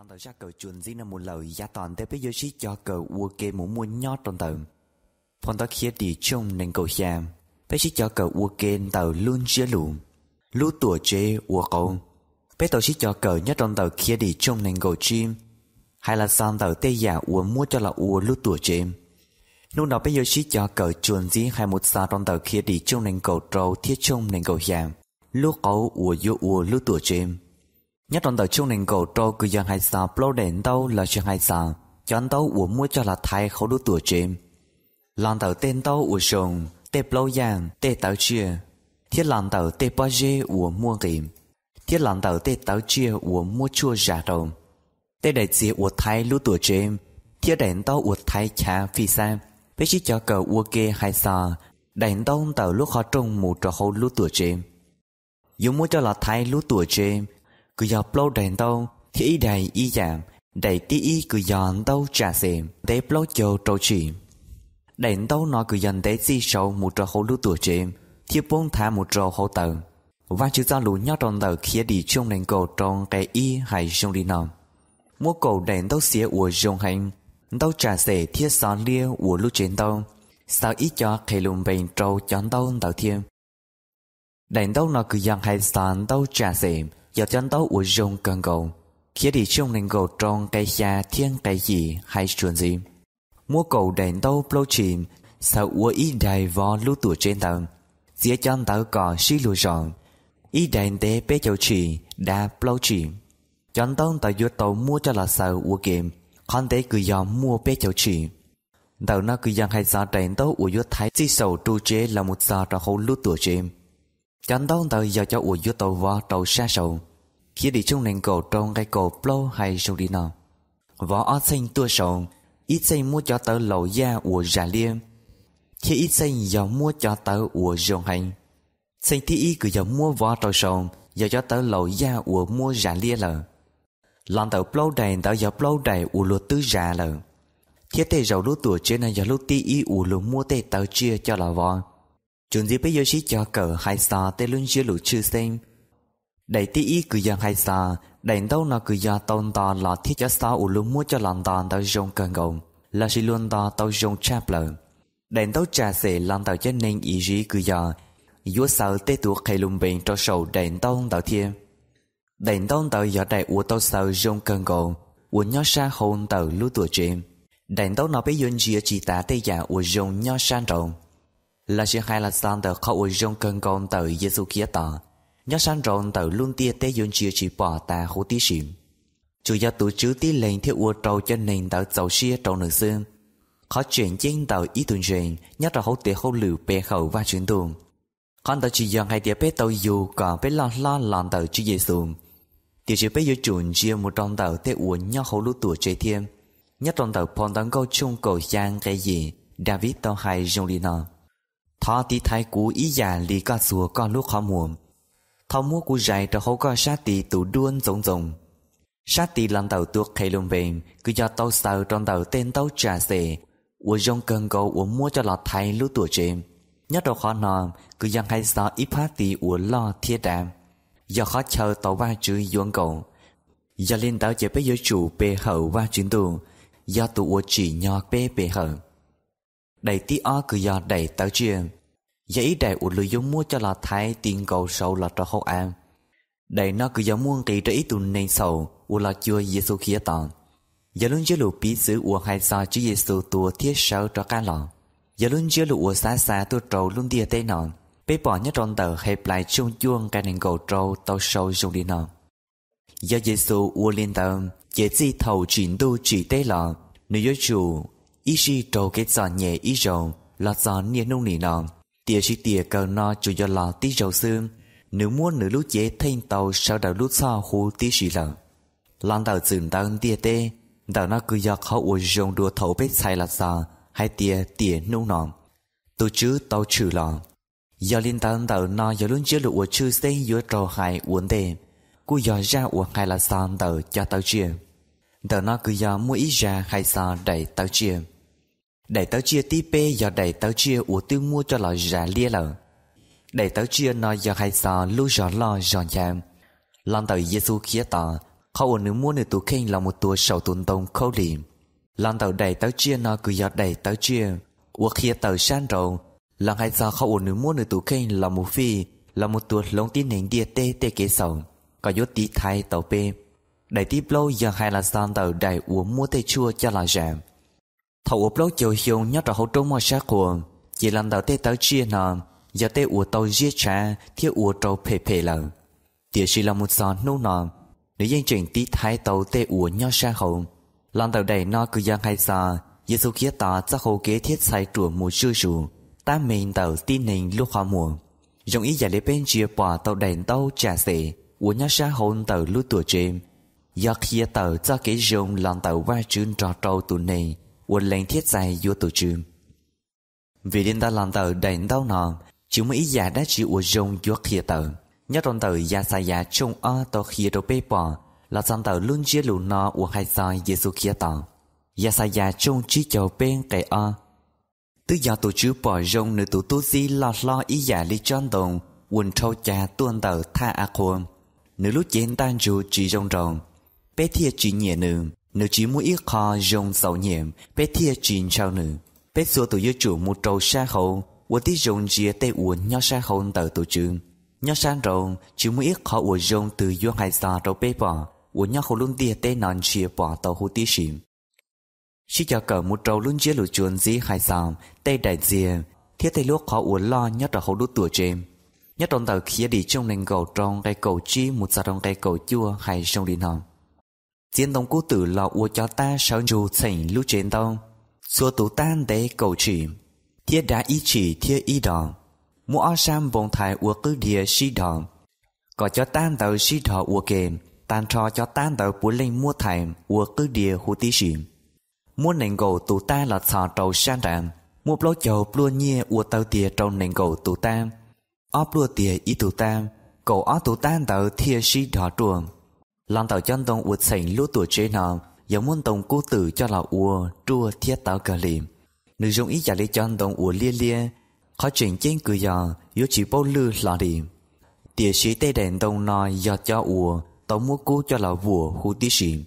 lần đầu ra cờ chuồn gì là một lời gia toàn tế bây giờ chỉ cho cờ ua kê muốn mua nhót trong tờ phong ta kia đi chung nên cầu xem bây chỉ cho cờ ua kê tờ luôn chia lù lú tuổi chê ua cầu. Bây tàu chỉ cho cờ nhất trong tờ kia đi chung nên cầu chim hay là sang tờ tây giả ua mua cho là ua lú tuổi chê lúc đó bây giờ chỉ cho cờ chuồn gì hay một xa trong tờ kia đi chung nên cầu trâu thiết chung nên cầu xem lú cầu, ua vô ua lú tuổi chế nhất trong tờ chung nền cầu cho cứ dân hai xa lâu đèn đâu là chuyện sản, cho anh tàu uống mua cho là thay khẩu lú tuổi chim. lòng tàu tên tàu uống sông tê lâu giang tê tàu chia. Thiết lòng tàu tê bao dê uống mua kìm thiết lòng tàu tê tàu chia uống mua chua giả đầu tê đại diện uống thay lú tuổi chim, thiết đèn tàu uống thay cha phi xa bây chỉ cho cờ uống kê hai xa đèn tàu tàu lúc họ trông mù trò hậu lú tuổi chim, dùng mua cho là thay lú tuổi chim cứ giờ plo đèn đâu thì ý đầy ý giảm đầy tí ý cứ giờ đâu trả xem để plo cho trâu chỉ đèn đâu nói cứ dần để di sâu một trò hậu lú tuổi trẻ thì bốn thả một trò hậu tờ và chữ ra lũ nhau trong tờ kia đi chung đèn cổ trong cái ý hay chung đi nằm mua cổ đèn đâu xía của dùng hành đâu trả xe thiết xó lia của lú trên đâu sao ít cho khi lùm bền trâu chọn đâu tàu thiên đèn đâu nó cứ dần hay sàn đâu trả xem giờ chọn đâu ủa dùng cần cầu kia đi chung lên cầu trong cây xa thiên cây gì hay chuyện gì? Mua cầu đèn đâu plo chìm. Sao ủa ý đầy vò lưu tuổi trên tầng dĩa chân tờ cò xí lùi rọn. Ý đèn tế bé châu chỉ đã plo chìm. Chọn tông tờ vô tàu mua cho là sao ủa kìm. Con tế cứ dòm mua bé châu chỉ đầu nó cứ dòng hay sao đèn tàu ủa vô thái. Chi sầu tru chế là một giờ ra hậu lưu tuổi trên Chẳng đón tờ giờ cho ủa vô tàu vò tàu xa sầu. Khi đi chung nền cổ trong cái cổ plo hay sầu đi nào. Võ ở xanh tua sầu, ít xanh mua cho tớ lầu da ủa già liêm khi ít xanh giờ mua cho tớ ủa dòng hành. Xanh thi ý cứ giờ mua vò tàu sầu giờ cho tớ lầu da ủa mua già lia lờ. Lần tàu plo đầy, tớ giờ plo đầy ủa lúa tứ già lờ. Thiết tê giàu lúa tuổi trên này giờ lúc tí ý ủa lúa mua tê tớ chia cho là vò. Chúng dì bây giờ chỉ cho cờ hai sa tê luôn chưa lũ chư xem đầy tí ý cứ giờ hai sa đầy đâu nó cứ giờ tôn to là thiết cho sao u luôn mua cho lần toàn tao rong cần gồng là chỉ luôn to tao rong chạp lờ đầy đâu trà sể lần tao cho nên ý gì cứ giờ yếu sao tê tu khai lùng bệnh cho sầu đầy đâu tao thiên đầy đâu tao giờ đầy u tao sao rong cần gồng u nhó sa hôn tao lũ tuổi trẻ, đầy đâu nó bây giờ chỉ chỉ ta tê giả u rong nhó san rộng là sự hai là san tờ khó ủa rong cần gồng tớ Giêsu kia tờ. Nhớ san rộng tờ luôn tia tế yon chia chỉ bỏ ta hữu tí xìm. Chủ gia tụ chứ tí lên theo ua trâu cho nên tờ dầu xia trâu nữ xương. Khó chuyện trên tờ ý tuần truyền nhớ ra hữu tế hữu lựu bê khẩu và chuyển tuồng. Con tờ chỉ dần hai tia bê tàu dù còn bê lo lo lòn tờ chứ dễ xuống tiểu chỉ bê yu chuẩn chia một trong tờ tế ua nhớ hữu lũ tuổi chơi thêm. Nhớ trong tờ phong tấn câu chung cầu giang cái gì? David tàu hai trong đi thọ tí thái cú ý già lì có xùa con lúc khó muộn. Thao mua cú dài cho hậu có sát tì tụ đuôn giống giống sát tì lần đầu tuộc khay lông bền cứ do tàu sao trong đầu tên tàu trà xề Ủa dòng cần cầu ủa mua cho lọt thay lúc tuổi trẻ nhất đầu khó nọ cứ dân hay sao ít phát tì ủa lo thiết đàm do khó chờ tàu ba chữ doan cầu. Do lên tàu chỉ bây giờ chủ bề hậu ba chuyến tù do tụ ủa chỉ nhỏ bề bề hậu đầy tí o cứ do đầy tao chuyện Giấy đầy u lười giống mua cho là thái tiền cầu sâu là cho hậu an. đầy nó cứ do muôn kỳ cho ý nên sầu, u là chưa Giê-xu khía tòn. Giờ luôn chưa lụ bí xứ u hai sao chứ Giê-xu thiết sâu cho cá lọ. Giờ luôn chưa lụ u xa xa tùa trâu luôn tia tê nọ Bế bỏ nhất trong tờ hẹp lại chung chuông cái nền cầu trâu tàu sâu dùng đi nọ Giờ Giê-xu ủ liên tờ, chế gì thầu chuyển tu chỉ tê lọ. Nếu yếu chủ, ý sĩ trâu kết giò nhẹ ý rầu, là giò nhẹ nông nỉ nọn tia chỉ tia cờ no chủ do lò tí dầu xương. Nếu muốn nữ lúc chế thanh tàu sau đầu lúc sau khu tí sĩ lợ lan đầu dừng tàu tia tê. Đầu nó cứ do khó uống dùng đùa thấu bếp xài là giò hay tia tia nung nòn tu chứ tàu trừ lò. Do liên tàu tàu nó do luôn chưa lụ uống chư xây giữa trâu hại uống tê cú do ra uống hai là sao tàu cho tàu chia đầu nó cứ do mua ít ra hay sao đẩy tàu chia để tớ chia tí bê do để tớ chia ủa tư mua cho lò giả lia lờ để tớ chia nó do hai sao lưu rõ lo rõ Lòng lần Giê-xu khía tờ khâu nữ mua nữ tù khinh là một tùa sầu tùn tông khâu lì. Lòng tàu đầy tới chia nó cứ do đầy tới chia. Ủa kia tàu san rồi lần hai khó khâu nữ mua nữ tù khinh là một phi, là một tùa lông tin nền địa tê tê kế sầu. Có dốt tí thay tàu bê đầy tí lâu giờ hai là san tàu đầy uống mua tê chua cho là giảm thầu ốp lâu chiều hiông nhớ ra hậu trung mà sát cuồng. Chỉ làm đầu tê tới chia nọ giờ tê ủa tàu giết cha thiết ủa trâu phê phê lần tiểu sĩ là một giọt nô nọ nếu dân chuyện tí thái tàu tê ủa nho xa hậu. Làm đầu đầy nó cứ dân hay giờ sôi kia ta chắc hồ kế thiết sai trùa mùa sư sù ta mình tàu tin nình lúc hoa mùa. Dùng ý giải lấy bên chia bỏ tàu đầy tàu trả sẻ ủa nho xa hậu tàu lúc tuổi chêm giờ kia tàu cho kế dùng làm tàu va chun trò trâu tụ này quân lên thiết dài vô tổ chìm vì đến ta làm tờ đèn đau nọ chúng mới ý đã chỉ ủa rông vô kia tờ. Nhất trong tờ giả xa giả chung o to khía đồ bê bỏ là dòng tờ luôn chia lù nó của hai sa Giêsu kia tờ Giả xa giả chung chỉ chầu bên cái o. Tư do tổ chức bỏ rông nữ tổ tu di lo lo ý giả lý chọn đồng quần trâu cha tuôn tờ tha a khôn nữ lúc chén tan dù chỉ rong rong bé thiệt chỉ nhẹ nương nếu chỉ muốn ít khó dùng sầu nhiệm, bé thia chín trao nữ. Bé xua tụ dư chủ một trâu xa khẩu, ua tí dùng dìa tê uốn nho xa khẩu tờ tổ trường. Nho xa rộng, chỉ muốn ít khó ua dùng từ dô hai xa râu bé bỏ, ua nho khẩu luôn tia tê nòn chia bỏ tàu hô tí xìm. Chỉ cho cờ một trâu luôn chia lụa chuồn dĩ hai xa, tê đại dìa, thiết tê lúc khó ua lo nhó trò khẩu đút tùa chêm. Nhó trong tờ khía đi trong nền cầu trong cây cầu chi một xa trong cây cầu chua hay trong đi hồng chiến đồng cố tử lọ ua cho ta sao dù sảnh lưu trên tông xua tủ tan để cầu chỉ. Thiết đá ý chỉ, thiết ý đỏ. Mua áo sam vòng thái ua cứ địa si đỏ. Có cho tan tàu si đỏ ua kềm tan trò cho tan tàu bùa lên mua thải ua cứ địa hú tí xỉ. mua nền gầu tủ ta là thọ trầu san đạn mua blo chầu blo nhia ua tàu tìa trong nền gầu tủ ta. Ó blo tìa ý tủ ta. Cầu ó tủ tan tàu thia si đỏ truồng Lan tàu chân tông uất sành lúa tuổi chế nào giống muốn tông cố tử cho là ua, trua, thiết tàu cờ liềm nữ dùng ý giả lý chân tông ua lia lia, khó chuyện trên cửa giờ yếu chỉ bao lư là đi địa sĩ tây đèn tông nói do cho ua, Tông mua cố cho là vua hú tí sĩ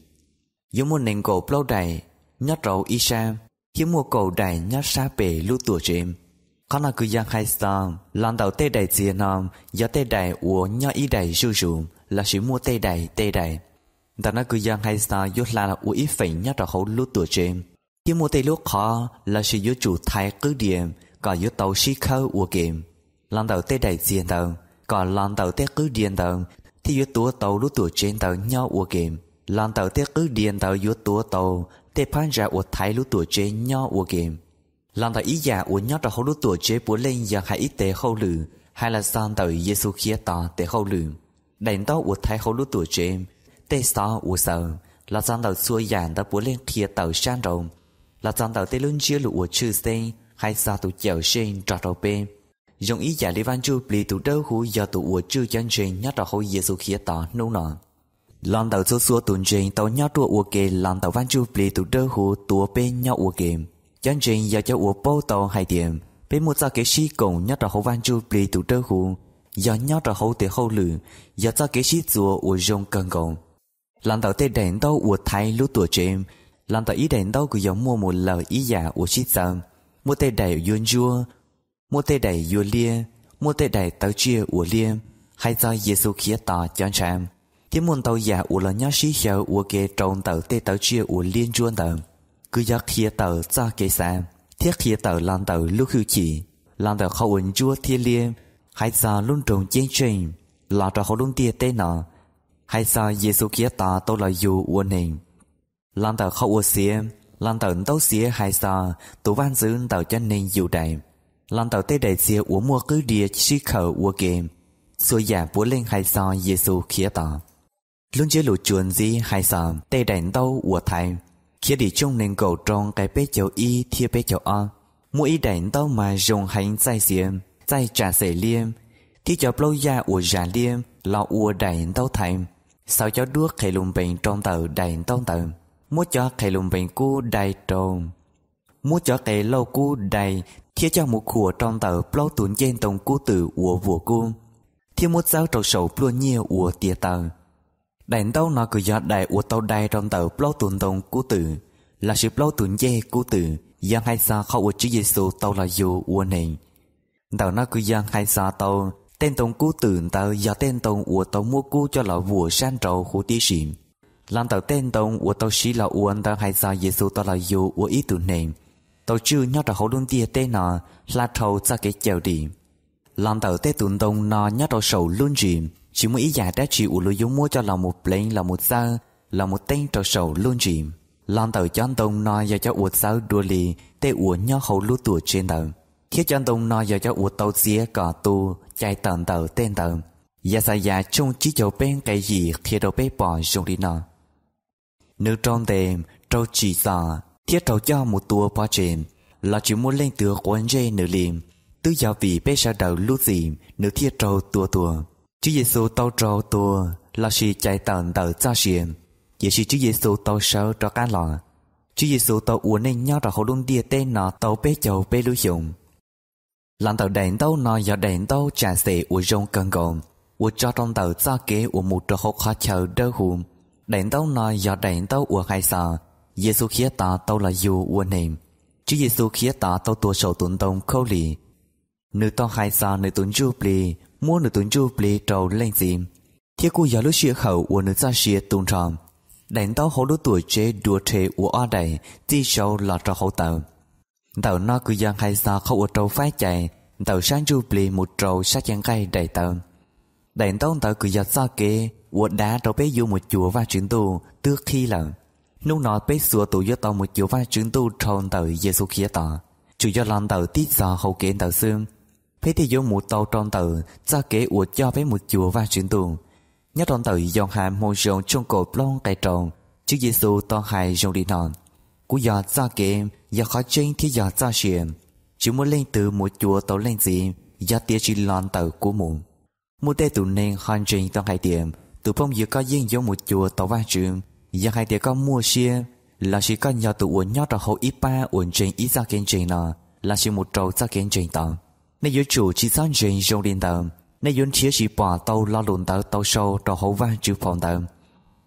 yếu một nền cổ lâu đầy nhát rầu y sa yếu mua cổ đầy nhát sa bể lưu tuổi chế khó nào cứ giang hai sao lần đầu tây đầy chia nam do tây đầy ùa nhá y đầy su su là sĩ mua tê đầy tê đầy ta nói cứ giang hai sao yếu là ùa ít phẩy nhát rầu hấu lưu tuổi trên khi mua tê lúc khó, là sĩ yếu chủ thái cứ điểm, có yếu tàu sĩ khâu của kiếm lần đầu tê đầy diện đầu còn lần đầu tê cứ điện đầu. Thì yếu tua tàu lúc tuổi trên tàu nhau của kiếm lần đầu tê cứ điện đầu yếu tua tàu, tê phán ra của thái lúc tuổi trên nhau của kiếm lần đầu ý giả nhất là khẩu lúc tuổi trên bố lên giờ hay ít tê khâu lử, hay là sang tàu Giêsu kia ta tê khâu lử đánh tàu của thái hậu lúc tuổi chém, tê sao của sợ là dân đầu xuôi giản đã bố lên kia tàu sang rồng là dân đầu tê luôn chia lụa của chư sinh hai sa tụ chèo sen trọ đầu bê. Dùng ý giả lý văn chu bì tụ đâu hú giờ tụ ua chư chân trên nhát trọ giê-xu khía tỏ nô nọ lần đầu số xua tuần trên tàu nhắc tua ua kê lần đầu văn chu bì tụ đâu hú tụ bê nhau ua kê chân trên giờ cho ua bao tàu hai điểm bê một sa kế sĩ cùng nhát trọ hôi văn chu bì tụ đâu hú giờ nhau trở hậu tế hậu lử, giờ cho kế sĩ chùa ua dòng cần cầu. Lần đầu tê đến đâu ua thái lúc tuổi trẻ lần đầu ý đến đâu cứ giống mua một lời ý giả ua sĩ sơn mua tay đầy yuan chua mua tay đầy yuan lia mua tay đầy tàu chia ủa lia, hay do Giêsu khía tỏ cho chạm tiếng môn tàu giả ủa là nhớ sĩ hiệu ủa kế trộn tàu tay tàu chia ủa liên chuan tàu cứ giờ khía tàu cho kế xa, thiết khía tàu lần tàu lúc hữu chỉ. Lần tàu khâu ẩn chua thiên liên hay do luôn trùng chén trình là cho họ luôn tia tê nọ hay giê xu kia ta tôi là dù uôn hình. Lan tờ khó uôn xìa lần tờ tấu xìa hãy sa tụ văn giữ tờ chân nên dù đầy. Lần tờ tê đầy xìa uống mua cứ địa sĩ khẩu uôn game xua giả bố lên hai sa Giêsu kia ta luôn chế lụ chuồn gì hãy sa tê đầy tâu uôn thầy khía đi chung nên cầu trong cái bế chầu y thiê bế chầu a mua y đại mà dùng hành 在 xiêm 在 trả sẻ liêm thì cho lâu gia của giả liêm là của đại tàu thầy sau cho đuốc khẩy lùng bệnh trong tờ đại tông tờ. Mua cho cây lùng bệnh cu đầy trồn mua cho cây lâu cu đầy thiết cho một khủa trong tờ plau tuấn trên tổng cu tử của vua cu thiết mua giáo trầu sầu plua nhiều của tia tờ. Đèn tàu nó cứ giọt đại của tao đại trong tờ plau tuấn tông cú tử. Là sự plau tuấn dê cú tử giang hai sa khâu Chúa Giêsu tao là dù của này đầu nó cứ giang hai sa tàu, tên tông cú tưởng tàu giờ tên tông của tàu mua cú cho là vua san trầu khu tí xìm làm tàu tên tông của tàu xí là uốn tàu hai sa Giêsu tàu là dù của ý tưởng này. Tàu chưa nhớ ra hậu luôn tia tên nọ là trầu ra cái chèo đi. Làm tàu tên tuần tông nọ nhớ ra sầu luôn gì. Chỉ muốn ý giả đã chỉ ủ lối mua cho là một lên là một sao là một tên trò sầu luôn chìm làm tàu chọn tông nọ giờ cho uột sao đua lì, tên uột nhớ hậu luôn tuổi trên tàu thiết chân tùng nói giờ cho u tàu xía cả tu, chạy tận tàu tên tàu. Giờ xa giờ chung chỉ chỗ bên cái gì, khi đâu bé bỏ dùng đi nọ. Nữ trong đêm trâu chỉ sợ thiết trâu cho một tua bỏ trên. Là chỉ muốn lên tường của anh dây nữ liềm. Tư giờ vị bé sa đầu lú gì, nữ thiết trâu tua tua. Chứ Giêsu tàu trâu tua là sự chạy tận tàu cho xiêm Ye dạ chỉ chứ Giêsu tàu sợ cho cá lọ chứ Giêsu tàu uốn nên nhau ra hồ đông địa tên nọ tàu bếp chầu bếp lưu dụng. Lần tàu đèn tao nọ giờ đèn tao trả sẻ uốn rong cần gồm uốn cho trong tàu cho kế uốn một trò hốc khó chờ đỡ hùm. Đèn tao nọ giờ đèn tao uốn hai sợ Giêsu khía ta tao là dù uốn niệm. Chứ Giêsu khía ta tao tua sầu tuấn tông khâu lì. Nữ tao hai sợ nữ tuấn chu bì mua nữ tuấn chu bì trầu lên dìm Thiết cô giờ lúc xưa khẩu uốn nữ ra xưa tung tròn. Đánh tao hỗ đứa tuổi chế đua chế của ở đây chỉ sâu là trò hậu tàu tàu nó cứ dân hay sao không ở trâu phá chạy. Tàu sáng du bì một trâu sát chân cây đầy tàu. Đầy tông tàu cứ dân sao kế uột đá trâu bé du một chùa và chuyển tu trước khi là lúc nó bé sửa tụ do tàu một chùa và chuyển tu tròn tàu giê-xu kia tàu chủ do làm tàu tít ra hậu kế tàu xương. Bé thì vô một tàu tròn tàu ra kế uột cho bé một chùa và chuyển tu. Nhất tròn tàu dòng hàm mô rộng trong cột lon cây tròn chứ giê-xu to hài dòng đi nòn của giờ cha kệ Giờ khó trên thì giờ cha xuyên. Chỉ muốn lên từ một chùa tàu lên gì Giờ tiếc chỉ lon tàu của mình Một tay tụ nên hoàn trình toàn hai tiệm. Tụ phong giờ có riêng giống một chùa tàu va trường. Giờ hai tiệm có mua xe Là chỉ có nhà tụ uốn nhót ra hậu ít ba uốn trên ít ra kiến trình nọ, Là chỉ một trâu ra kiến trình tàu. Nên yếu chủ chỉ sáng trình trong điện tàu. Nên yun chia chỉ bỏ tàu lo lùn tàu tàu sâu cho hậu vang trường phòng tàu.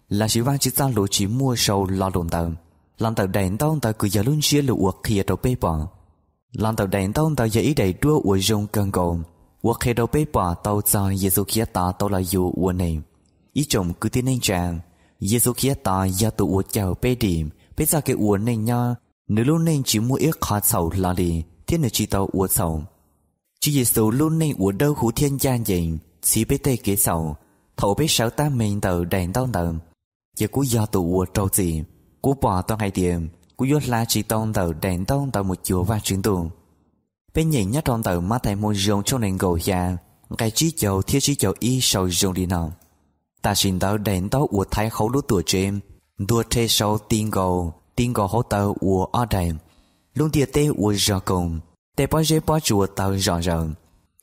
Là chỉ vang chỉ ra lũ chỉ mua sâu lo lùn tàu làm tàu đèn tàu tàu cứ giờ luôn chia lũ khi ở đầu bê bỏ làm tàu đèn tàu tàu giờ ý đầy đua uất dùng cần gồm. Uất khi đầu bê bỏ tàu cho Giêsu kia ta tàu là dù uất này. Ý chồng cứ tin anh chàng Giêsu kia ta giờ tụ uất chào bê điểm bê ra cái uất này nha nếu luôn nên chỉ mua ít khó sầu là đi thiên nữ chỉ tàu uất sầu. Chỉ Giêsu luôn nên của đâu hữu thiên gia dành Chỉ bê tê kế sầu. Thổ bê sáu ta mình tàu đèn tông tờ Giờ cú giờ tụ của trâu gì. Cú bỏ tông ngày tiệm Cú dốt la chỉ tông tờ đèn tông tờ một chùa và chuyến tù Bên nhìn nhất trong tờ mắt thầy môn rồng trong nền gầu già Cái chỉ chầu thiết chỉ chầu y sầu rồng đi nào Ta xin tờ đèn tông của thái khấu lúc tuổi trên Đua thê sâu tiên gầu Tiên gầu hỗ tờ của ở đây Luôn tiệt tê của rõ cùng tê bao giờ bao chùa tàu rõ ràng.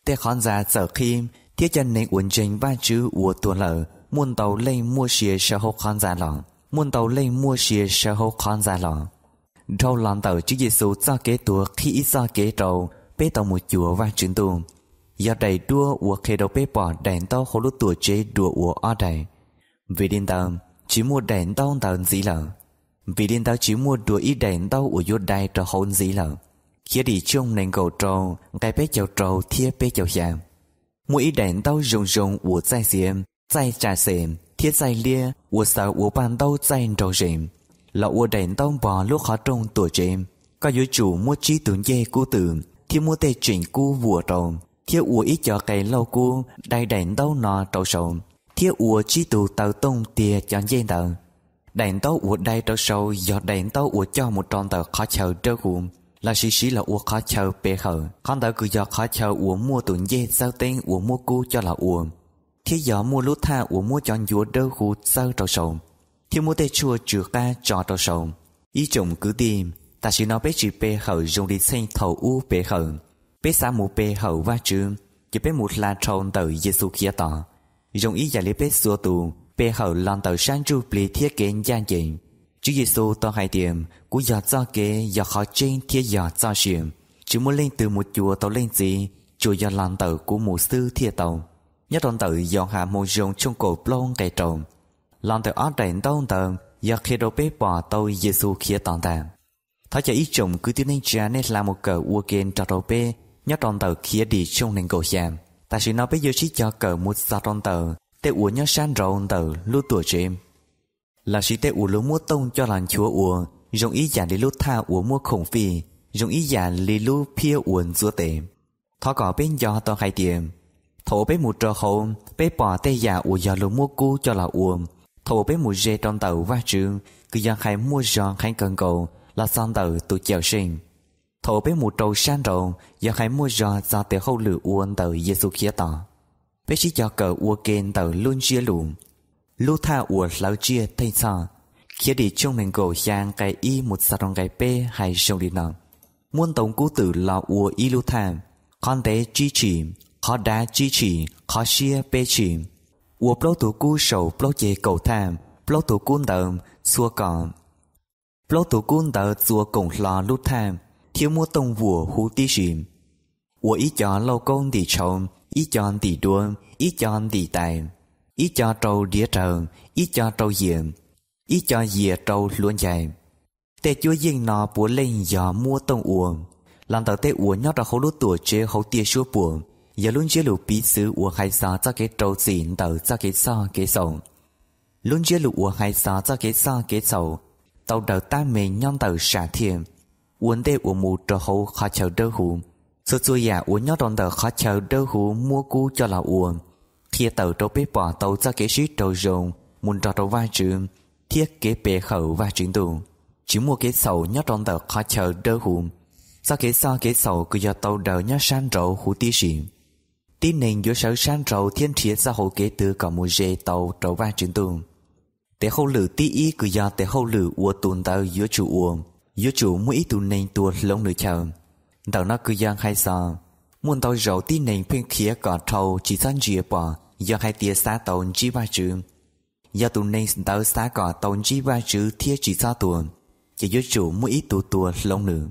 Tê khán giả sợ khi thiết chân nền ổn trình ba chữ của tuần lợ muốn tàu lên mua xe sở hữu khán giả lòng muốn tàu lên mua xìa sở hô con ra lọ. Râu lòng tàu Chúa Giêsu cho kế tùa khi ít cho kế trầu, bế tàu một chùa và chuyển tù. Do đầy đua ua khê đầu bế bỏ đèn tàu hô lúc tùa chế đua ua ở đây, Vì điên tàu, chỉ mua đèn tàu tàu dĩ lợ. Vì điên tàu chỉ mua đùa ít đèn tàu ua vô đai trò hôn dĩ lợ. Khi đi chung nền cầu trầu, cái bế chào trầu thiết bế chào giảm. Mua ít đèn tàu rung rung ua dai xiêm, dai trà xiêm, thiết 在 lia của bàn của ban tao 在 trâu rìm là của đèn tao bỏ lúc khó trong tuổi rìm có yếu chủ mua trí tưởng dê cú tử thì mua tê chuyển cú vua trâu thiết của ít cho cái lâu cú đại đèn tao nọ trâu sầu. Thiết của trí tù tàu tông tia cho dê tàu đèn tao của đại trâu sầu, do đèn tao của cho một tròn tàu khó chờ trâu hùm là sĩ sĩ là ua khó chờ bề hờ con tàu cứ do khó chờ ua mua tưởng dê, sao tên ua mua cu cho là ua khi giờ mua lúa tha ua mua chọn dúa đơ khu sơ trò sầu khi mua tê chua trừ ca cho trò sầu ý chồng cứ tìm, ta chỉ nói bé chỉ bề hờ dùng đi xây thầu u bề hậu. Bé xã mù bề hậu va trường chỉ bé một là trâu tờ Giêsu kia tỏ. Dùng ý giải lý bé xua tù bề hậu lon tờ sang chu bì thiết kế gian trình Chúa Giêsu to hai tiệm của giờ cho kế giờ khó trên thiết giờ cho chuyện chỉ muốn lên từ một chùa tàu lên gì, chùa giờ làm tàu của một sư thiết tàu nhất đoạn tự dọn hạ một dùng trong cổ plong cây trồng lòng từ ở đèn tông tờ giờ khi đâu bếp bỏ tôi Giêsu kia tòn tàn thở cho ít chồng cứ tiếng nên cha nên là một cờ ua kênh cho đâu bê nhất tròn tự kia đi trong nền cổ giảm. Ta chỉ nói bây giờ chỉ cho cờ một sao tròn tờ tê ua nhớ san rộng tờ lúc tuổi trẻ là sự tê ua lúc mua tông cho làn chúa ua, dùng ý giả để lúc tha ua mua khổng phi, dùng ý giả để lúc pia uốn giữa tệ thó có bên do tao hai tiệm thổ bé mù trò hồn bé bỏ tê giả u giò lúc mua cu cho là uổng thổ bé mù dê trong tàu va trường cứ giang khai mua giòn khai cần cầu là xong tàu tụ chèo sinh. Thổ bé mù trâu san rộng do khai mua giò do tê hậu lửa uốn tàu Giêsu kia tỏ. Bé chỉ cho cờ ua kênh tàu luôn chia lùm lu tha ua lão chia thay sao khi đi chung mình cổ giang cái y một sa rong cái bê hay sông đi nọ. Muôn tổng cú tử là ua y lu tha. Con tế chi chỉ khó đá chi chỉ khó xia bê chỉ ua plo tu cú sầu plo chê cầu tham plo tu cún đờm xua còn plo tu cún đờ xua cổng lò lút tham thiếu mua tông vua hú tí chỉ ua ý cho lâu công tỷ chồng ý cho tỷ đua, ý cho tỷ tài. Ý cho trâu đĩa trần ý cho trâu diện ý cho dìa trâu luôn dài. Tê chúa yên nọ bùa lên gió mua tông uổng làm tờ tê uống nhót ra hậu lút tuổi chế hậu tia chúa buồn giờ luôn chia lục bí sứ uổng hay xa cho cái trâu xỉn tờ cho cái xa cái sầu. Luôn chia lục uổng hay xa cho cái xa cái sầu. Tàu đầu ta mê nhon tờ xả thiền uốn tê uổng mù trò hậu khó chờ đơ hù. Sự xua giả dạ uốn nhó đòn tờ khó chờ đơ hù, mua cú cho là uổng. Thia tờ trâu bếp bỏ tàu cho cái sĩ trâu rồng, Muốn trò trâu vai trường Thiết kế bề khẩu và chuyển tù. Chỉ mua cái sầu nhó đòn tờ khó chờ đơ hù. Sau cái sau cái sầu cứ do tàu đầu nhó san rậu hú tí xỉn tin nền giữa sở san trầu thiên triết xã hội kế từ có một dê tàu trầu vai chuyển tùng. Tế hậu lử tí ý cứ do tế hậu lử ua tùn tàu giữa chủ uổng Giữa chủ mũi tù nền tùa lông nữ chờ. Tàu nó cứ giang hay sao muốn tàu rầu tí nền phiên khía có trầu chỉ san dìa bỏ, do hai tia xa tàu chỉ ba chữ do tù nền tàu xa có tàu chỉ ba chữ thiết chỉ xa tuần chỉ giữa chủ mũi tù tụ lông nữ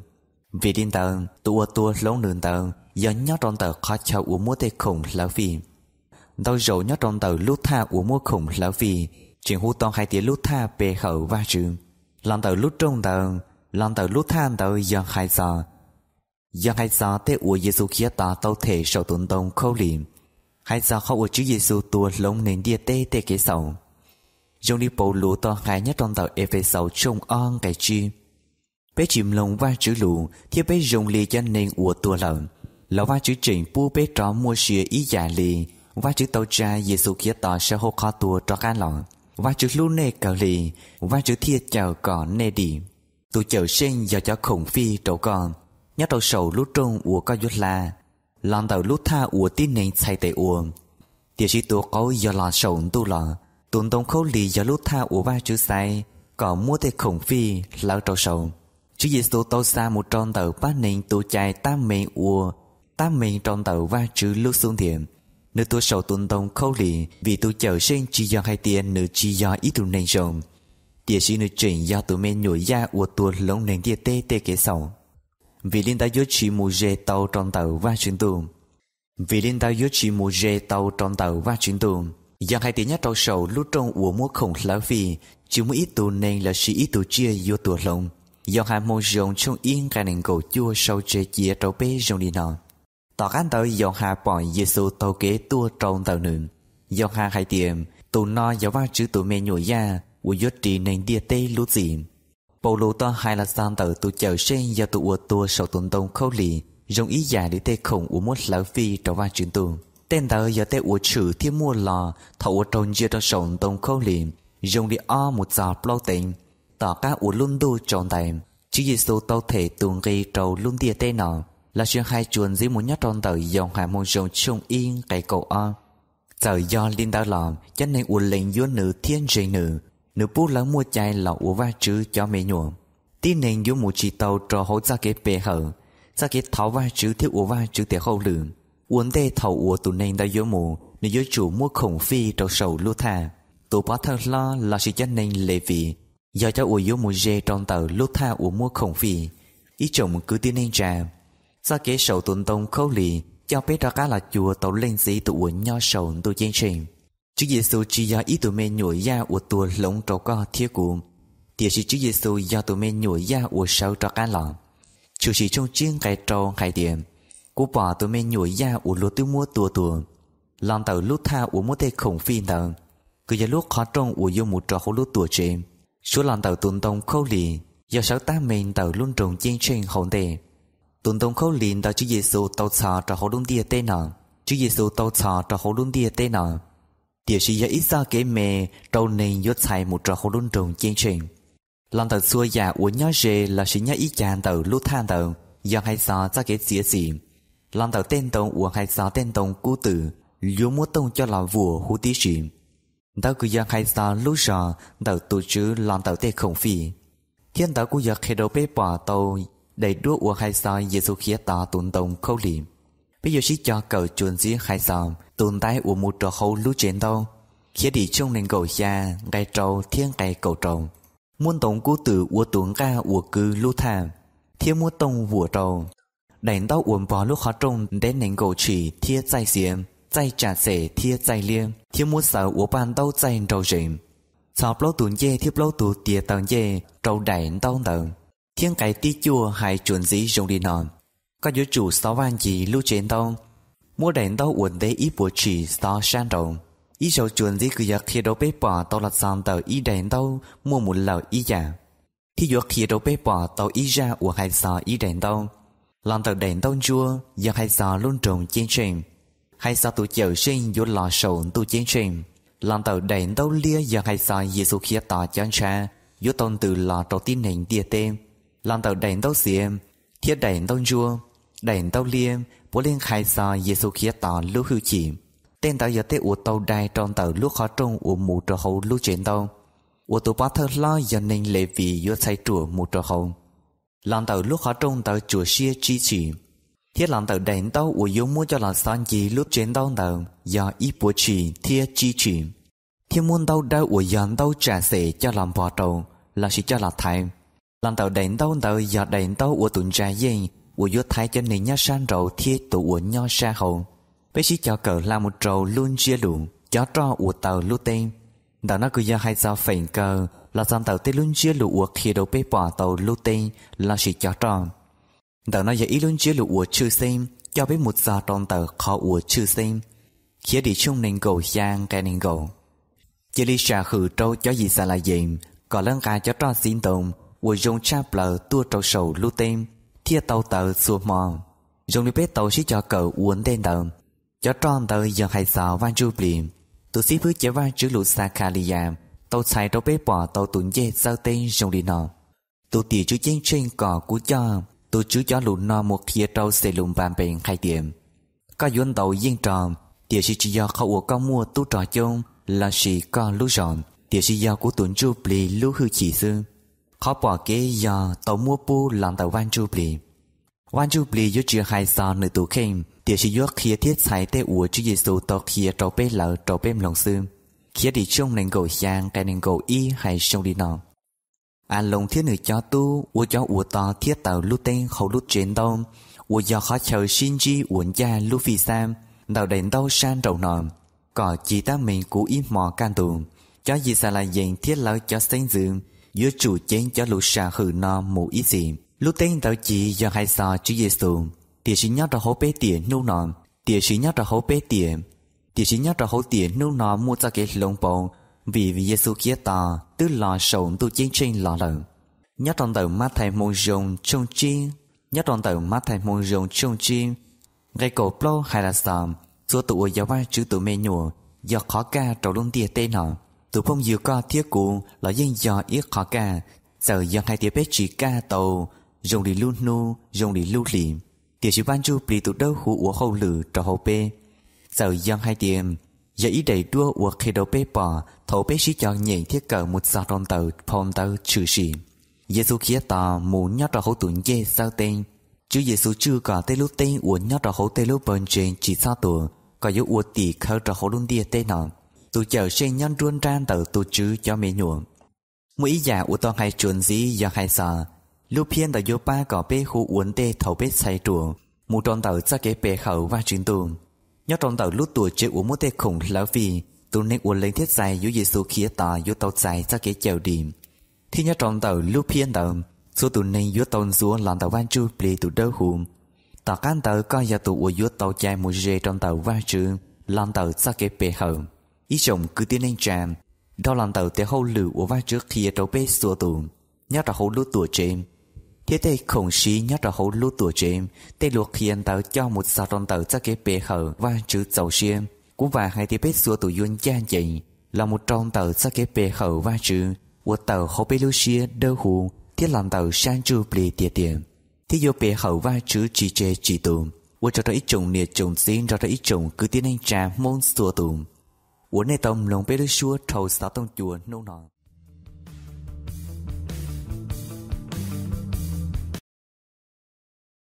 vì tin tàu tụ tụ lông nữ tàu do nhớ trong tàu khó cho của mua tê khủng lão phi đau dầu nhớ trong tàu lúc tha của mua khủng lão phi chuyện hú to hai tiếng lúc tha bề khẩu và chữ làm tàu lúc trong tàu làm tàu lúc tha tàu do hai giờ do hai giờ tê của Giêsu kia ta tâu thể sầu tuần tông khâu liềm hai giờ họ chữ giêsu tua lông nền địa tê tê kế sầu. Dùng đi bầu lũ to hai nhất trong tàu Ephesos trông on cái chi. Bé chìm lông và chữ lũ thì bé dùng lì cho nên ủa tua lợn lão va chữ trình bu bê trò mua xìa ý giả lì. Va chữ tàu cha Giêsu kia tỏ sẽ hô kho tùa cho cá lòng va chữ lũ nê cờ lì. Va chữ thiệt chào còn nê đi. Tụ chở sinh do cho khủng phi trâu con nhắc đầu sầu lút trung ủa có dốt la. Lòng tàu lút tha ủa tin nên chạy tệ ủa tiểu sĩ tổ có do là sầu tu lò. Tuần tông khâu lì do lút tha ủa va chữ sai. Có mua tệ khủng phi lão trâu sầu. Chứ Giêsu tô xa một tròn tàu ba nên tụ chạy tam mê ua ta mình tròn tàu và chữ lúc xuống thiền nếu tôi sầu tuân tông khâu lì, vì tôi chờ sinh chỉ do hai tiền nữ chỉ do ít tu nên rồng địa chỉ nữ chuyển do tụi men nhồi da uột tuần lông nền địa tê tê kế sầu. Vì linh ta yếu chỉ mù dê tàu trong tàu và chuyến tù vì linh ta yếu chỉ mù dê tàu trong tàu và chuyến tù do hai tiếng nhất trâu sầu lúc trong ủa mua khổng lão phi chỉ một ít tù nên là sĩ ít tù chia vô tù lông. Do hai mô rồng trong yên cả nền cổ chua sâu chế chia trâu bê rồng đi nọ tỏ cán tới do hai bỏ Giêsu tàu kế tua trong tàu nương do hà hai tiệm, tù no do ba chữ tù mê nhồi ra u yếu trì nền địa tê lút dị. Bầu lô to hai là sang tàu tù chờ sen do tù ua tua sầu tuần đông khâu lì. Dùng ý giả để tê khổng ua một lão phi trò ba chuyển tù. Tên tàu do tê ua chữ thiên mua lò, thọ ua trông dưa trong sầu đông khâu lì. Dùng đi o một giọt plau tình, tỏ các ua luôn đu tròn tay chứ Giêsu tàu thể tuần gây trầu luôn địa tê nọ là chuyện hai chuồn dưới một nhát tròn tờ dòng hạ môn rồng trông yên cái cầu o. Giờ do linh đã làm cho nên ủ lệnh vô nữ thiên dây nữ. Nữ bút lớn mua chai là ủ va chữ cho mẹ nhuộm Tí nên vô một chỉ tàu trò hỗ ra cái bề hở. Ra cái tháo va chữ thiếu ủ va chữ để hậu lượng uốn tê thầu ủ tụ nên đã vô mù nữ vô chủ mua khổng phi trâu sầu lưu thà tụ bó thơ lo là sự cho nên lệ vị. Do cho ủ vô một dê trong tờ lưu thà ủ mua khổng phi. Ý chồng cứ tin nên trà sa cái sầu tuần tông khâu lì, cho biết ra cá là chùa tàu lên sĩ tụ uốn nho sầu tụ chiến trình Chúa Giêsu chỉ do ý tụi mê nhủi ra của tụi lông trâu co thiết cụ. Thì chỉ Chúa Giêsu do tụi mê nhủi ra của sâu cho cá lọ Chủ chỉ trong chiên cái trâu khai tiền Cú bỏ tụi mê nhủi ra của lúa tiêu mua tùa tùa. Lòng tàu lúc tha của mua tê khổng phi tàu Cứ giờ lúc khó trông của yêu một trò hỗ lúc tùa trên Số lòng tàu tuần tông khâu lì Do sáu ta mình tàu luôn trồng chiến trình hồn tề. Tuần tông khâu lì đã Chúa Giêsu tàu xà cho hỗ luôn địa tê nào Chúa Giêsu tàu xà cho hỗ luôn địa tê nào địa sĩ do ít ra kế mẹ Trâu nên yết xài một trò hỗ luôn trồng chiến trên lần đầu xưa già của nhớ rê là sĩ nhớ ít chàng tàu lúc than tàu Do hai sao ra kế xía xỉ lần đầu tên tông của hai sao tên tông cú tử Liu mua tông cho là vua hú tí sĩ. Đó cứ do hai sao lúc rõ đầu tổ chức lần đầu tê khổng phi. Thiên đạo của giờ khi đầu bê bỏ tàu Đầy đua của hai soi Giê xu khía tỏ tùn tông khâu liệm Bây giờ chỉ cho cầu chuồn dĩ hai xa tồn tại của một trò khâu lưu chiến đâu. Khía đi trong nền cầu xa gai trâu, thiên gai cầu trâu muôn tổng cú tử của tuấn ca của cư lưu thà thiên mua tông vua trâu đánh tao uống bỏ lúc khó trông đến nền cầu chỉ thiên tại xiêm tại trả sẻ thiên tại liêm thiên mua sở của ban tao tại trâu rìm sau lâu tuần dê thiếp lâu tu tiệt tầng dê trâu đánh tao tầng thiên cái tí chua hay chuẩn dĩ dùng đi nòn có yếu chủ sáu văn gì lưu trên tông. mua đèn đâu uẩn đế ý bùa chỉ sao sang đầu ý sầu chuẩn gì cứ khi đâu bếp bỏ tao là sàn tàu ý đèn đâu mua một lầu ý giả thì giờ khi đâu bếp bỏ tàu ý ra của hai sao ý đèn đâu làm tàu đèn đâu chua, giờ hai sao luôn trồng trên trên. Hai sao tụ chở sinh vô lò sầu tụ trên trên. Làm tàu đèn đâu lia, giờ hai sao Giêsu kia tỏ chân cha vô tôn từ lò trâu tin hình tia tên làm tàu đèn tàu xiêm, thiết đèn tàu chua đèn tàu liêm, bố liên khai sa Giêsu khía tỏ lưu hữu chỉ. Tên tàu giờ tế ủa tàu đai trong tàu lúc khó trông ủa mù trò hậu lưu chuyển tàu. Ủa tù bá thơ lo giờ nên lệ vì yếu say chùa mù trò hậu làm tàu lúc khó trông tàu chùa xia chi chỉ. Thiết làm tàu đèn tàu ủa yếu mua cho là san gì lúc chuyển tàu tàu giờ y bố chỉ thiết chi chỉ. Thiết muốn tàu đâu ủa dàn tàu trả sẻ cho làm bỏ trầu là chỉ cho là thay làm tàu đèn tàu tàu giờ đèn tàu của tuần trà gì? Của vô thái cho nên nhá san rậu thiê tụ của nho sa hậu bé sĩ cho cờ là một trầu luôn chia đủ cho trò của tàu lưu tên đó nó cứ do hai sao phèn cờ, là dòng tàu tê luôn chia lụ uộc khi đầu bê bỏ tàu lưu tên là sĩ cho tròn đó nó giờ ý luôn chia lụ uộc chư xem, cho biết một giờ tròn tàu khó uộc chư xem. Khi đi chung nên cầu giang, cái nên cầu chỉ lý xà khử trâu cho gì xa là gì còn lân ca cho trò xin tùng 我用 chap 了多周手路 tên thia tàu tờ xua mò dùng đi biết tàu sĩ cho cờ uốn tên tờ cho tròn tờ giờ hay sao van chu bìm tu sĩ bước chế van chữ lũ sa kha li yam tàu xài đâu bé bỏ tàu tuấn dê sao tên dùng đi nọ tu tỉ chú chiến trên cỏ cú cho tu chú cho lũ nọ một khía trâu xe lùm bàn bền khai tiệm có yuan tàu yên tròn địa sĩ chỉ do khẩu con mua tu trò chung là sĩ có lũ ròn địa sĩ do của tuấn chu bì lũ hư chỉ sư khó bỏ kế giờ tàu mua pu làm tàu van chu bì. Van chu bì yếu chưa hai sao nơi tù khen, địa chỉ yếu khía thiết sai tê ủa chú Giêsu tàu khía trâu bê lợ trâu bê lòng sư khía đi chung nên gầu giang, cái nên gầu y hay sông đi nọ. À lồng thiết nữ cho tu, ủa cho ủa to thiết tàu lút tên khẩu lút trên đông ủa do khó chờ xin chi uổng cha lút phi sam. Tàu đèn đâu san trầu nọ. Có chỉ ta mình cú im mò can tù. Cho gì xa là dành thiết lợi cho sinh dương giữa chủ chén cho lũ xa hử no mù ý gì. Lúc tên tao chỉ do hai sao Chúa Giêsu địa sĩ nhớ ra hố bế tiền nô nọ địa sĩ nhớ ra hố bế tiền địa sĩ nhớ ra hố tiền nô nọ mua cho cái lông bông vì vì Giêsu kia ta tư là sầu tu chiến tranh lò lợn nhớ trong tờ mắt thầy môn rồng trong chi? Nhớ trong tờ mắt thầy môn rồng trong chi? Ngay cổ plo hay là sàm số tụ giáo ba chữ tụ mê nhùa. Do khó ca trầu luôn tia tên nọ tụ phong dự co thiết cụ là dân do ít khó ca. Sở do hai tia bé chỉ ca tàu dùng đi luôn nu dùng đi lưu lì tia chỉ ban chu bị tụ đâu hủ của hậu lử trò hậu bê. Sở do hai tia giờ ý đầy đua của khi đầu bê bỏ thổ bê chỉ cho nhảy thiết cờ một sao rong tàu, phong tàu trừ sĩ. Giêsu kia ta mù nhát trò hậu tuần dê sao tên. Chúa Giêsu chưa có tên lúc tên của nhát trò hậu tên lúc bên trên chỉ sao tuổi có yếu của tỷ khơ trò hậu luôn địa tên nào tu chờ sinh nhân ruôn ran tờ tu chứ cho mẹ nhuộm. Mũi giả u to hay chuồn gì do hay sợ lúc phiên tờ dô ba có bê khu uốn tê thầu bê say trùa mù tròn tờ cho kế bê khẩu và chuyên tu nhớ tròn tờ lúc tuổi chế uống mô tê khủng lão vì tụ nên uốn lên thiết dài dũ dì xu khía tà yếu tàu dài ra kế chèo điểm. Thì nhớ tròn tàu lúc phiên tàu số tụ nên yếu tàu xuống làm tàu van chu bì tụ đơ hùm. Tàu can tàu coi giờ tụ yếu tàu chai mù dê trong tàu van chữ làm tàu ra kế bê khẩu ý chồng cứ tiến anh tràm đó làm tàu tế hậu lử của vai trước khi trâu bê xua tù nhát là hậu lút tuổi chêm thế thế khổng xí nhắc ra hậu lút tuổi chêm tây luộc anh tàu cho một sao tròn tàu ra cái bề khở vai chữ dầu xiêm. Cũng và hai tế bê xua tù yuân gia dậy. Là một tròn tàu ra cái bề khở vai chữ của tàu hậu bê lưu xia đơ hù. Thế làm tàu sang chu bì tiệt tiệm thế do bề khở vai chữ chỉ chê chỉ tù của cho tới ít chồng niệt chồng xin, cho tới ít chồng cứ tiến anh trà môn xua tùm uốn này tông lồng bê đưa chua trầu sáu tông chùa nâu nọ